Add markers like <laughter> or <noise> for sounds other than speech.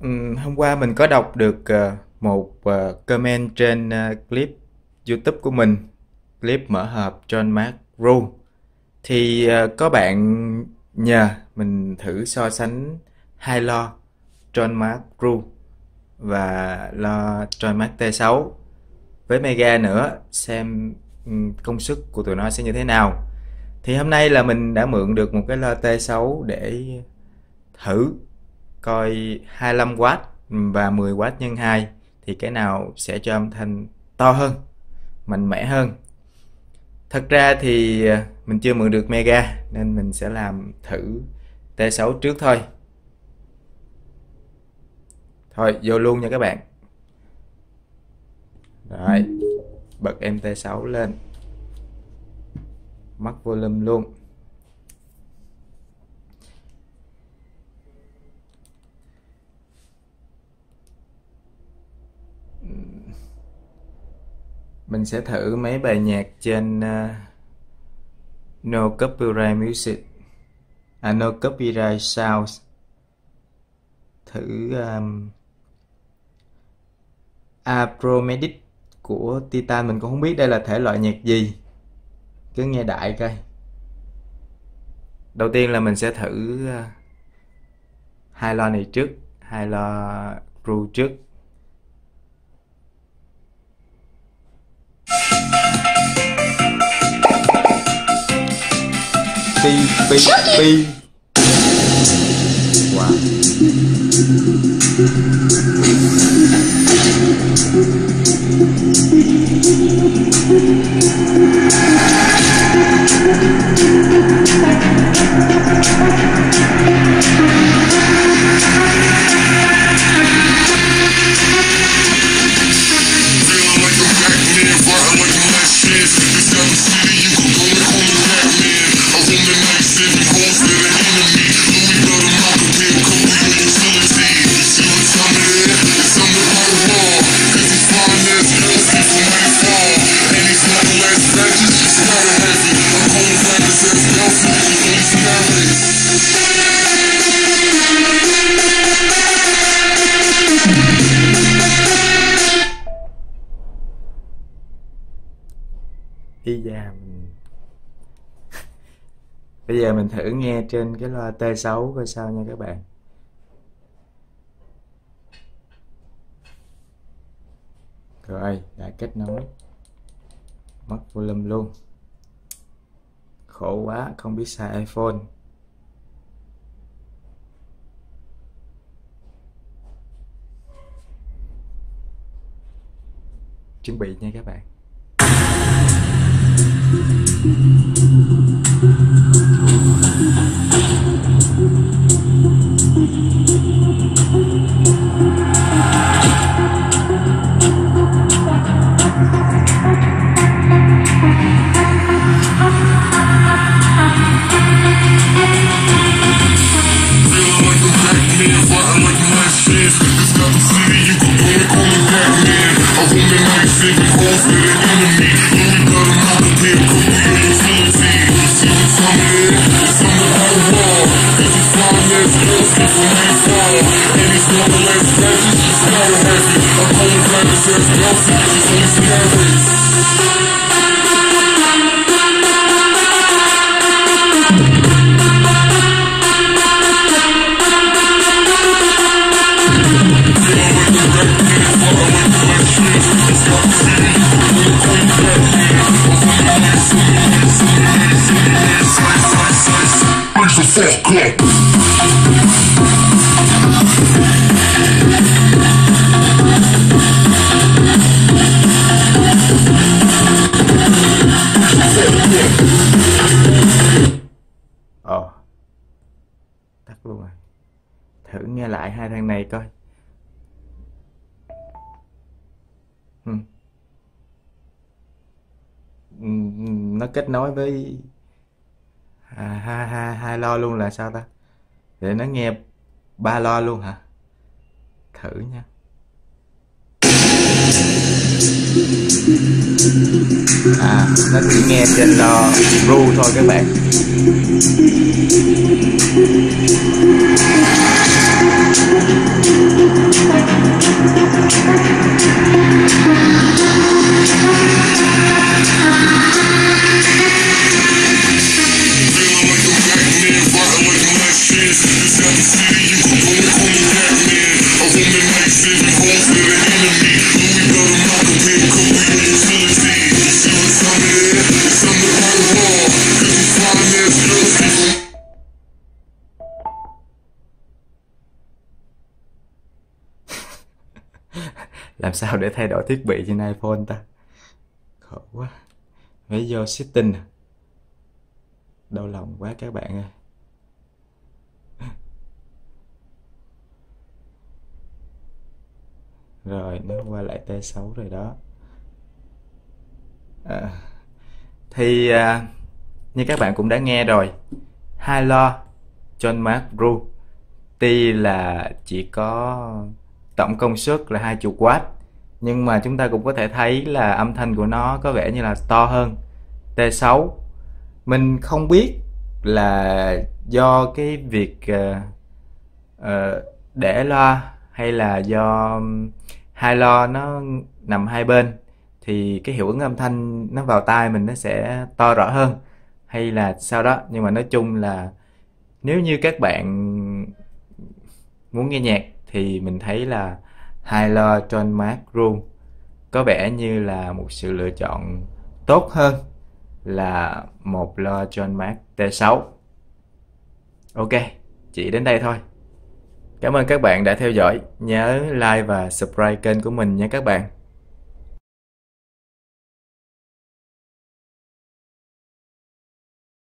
Ừm, hôm qua mình có đọc được ờ, một ờ, comment trên ờ, clip YouTube của mình, clip mở hộp John McEnroe. Thì ờ, có bạn nhờ mình thử so sánh hai lo John McEnroe và lo John Mark T6 với Mega nữa xem ừm, công suất của tụi nó sẽ như thế nào. Thì hôm nay là mình đã mượn được một cái lo T6 để thử coi 25W và 10W nhân 2 thì cái nào sẽ cho âm thanh to hơn, mạnh mẽ hơn. Thật ra thì à, mình chưa mượn được Mega nên mình sẽ làm thử T6 trước thôi. Thôi vô luôn nha các bạn. Rồi, bật MT6 lên. mắc volume luôn. Mình sẽ thử mấy bài nhạc trên uh, No Copyright Music. À, No Copyright Sounds. Thử um, Apromedic của Titan mình cũng không biết đây là thể loại nhạc gì. Cứ nghe đại coi. Đầu tiên là mình sẽ thử uh, hai lo này trước hai lo ru trước. 飞飞飞。哇 đi da mình bây giờ mình thử nghe trên cái loa T6 coi sao nha các bạn. Rồi, đã kết nối. Mất volume luôn. Khổ quá, không biết xài iPhone. Chuẩn bị nha các bạn. Thank you. Just don't see it, it's only scary. Fuck up. Ờ. Tắt luôn rồi Thử nghe lại hai thằng này coi Hmm. Nó kết nối với à, hai, hai, hai lo luôn là sao ta? Để nó nghe ba lo luôn hả? Thử nha. À nó chỉ nghe trên lo ru thôi các bạn. Làm sao để thay đổi thiết bị trên iPhone ta? Khổ quá. Phải vô setting à? Đau lòng quá các bạn ơi. <laughs> Rồi nó qua lại T6 rồi đó. À, thì à, như các bạn cũng đã nghe rồi hai lo John Mark McGrew tuy là chỉ có tổng công suất là 20 W nhưng mà chúng ta cũng có thể thấy là âm thanh của nó có vẻ như là to hơn. T6 mình không biết là do cái việc uh, uh, để loa hay là do hai lo nó nằm hai bên thì cái hiệu ứng âm thanh nó vào tai mình nó sẽ to rõ hơn hay là sao đó. Nhưng mà nói chung là nếu như các bạn muốn nghe nhạc thì mình thấy là hai John Mark Room có vẻ như là một sự lựa chọn tốt hơn là một lo John Mark T6. Ok, chỉ đến đây thôi. Cảm ơn các bạn đã theo dõi. Nhớ like và subscribe kênh của mình nha các bạn.